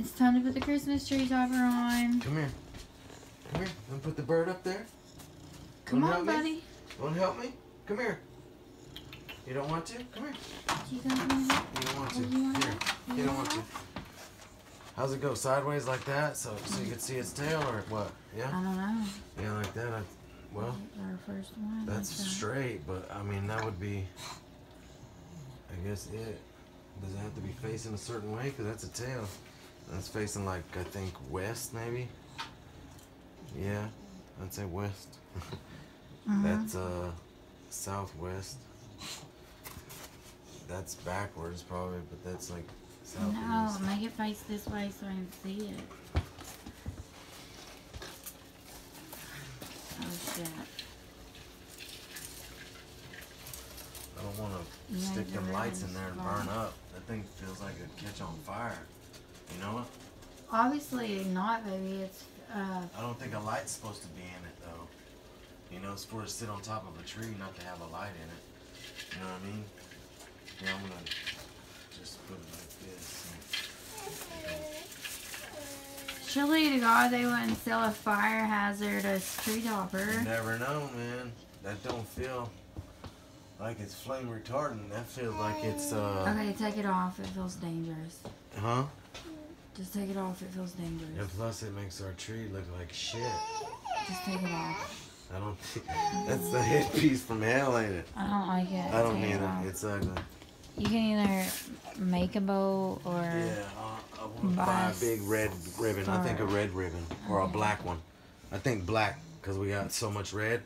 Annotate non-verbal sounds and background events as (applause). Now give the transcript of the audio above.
It's time to put the Christmas tree topper on. Come here. Come here. Let me put the bird up there. Come Wanna on, help me? buddy. Want to help me? Come here. You don't want to? Come here. You got me? You don't want to. You want Here. You don't want to. How's it go? Sideways like that, so so you can see its tail, or what? Yeah. I don't know. Yeah, like that. I, well, Our first one. that's straight, but I mean that would be. I guess it. Does it have to be facing a certain way? Cause that's a tail. That's facing like I think west maybe. Yeah, I'd say west. (laughs) Mhm. That's uh southwest. That's backwards probably, but that's like No, make it face this way so I can see it. Oh shit. I don't want to Yeah, stick them lights in there and burn up. That thing feels like it'd catch on fire. You know what? Obviously not, baby. It's uh. I don't think a light's supposed to be in it though. You know, it's for to sit on top of a tree, not to have a light in it. You know what I mean? Yeah, I'm gonna just put it like this. Surely to God they wouldn't sell a fire hazard hazardous tree topper. You never know, man. That don't feel like it's flame retardant. That feels like it's uh. Okay, take it off. It feels dangerous. Huh? Just take it off. It feels dangerous. And plus, it makes our tree look like shit. Just take it off. I don't think (laughs) that's the headpiece from hell, ain't it? I don't like it. I don't it either. off. It's ugly. You can either make a bow or Yeah, I want to buy Buy a big red ribbon. I think a red ribbon or a black one. I think black because we got so much red.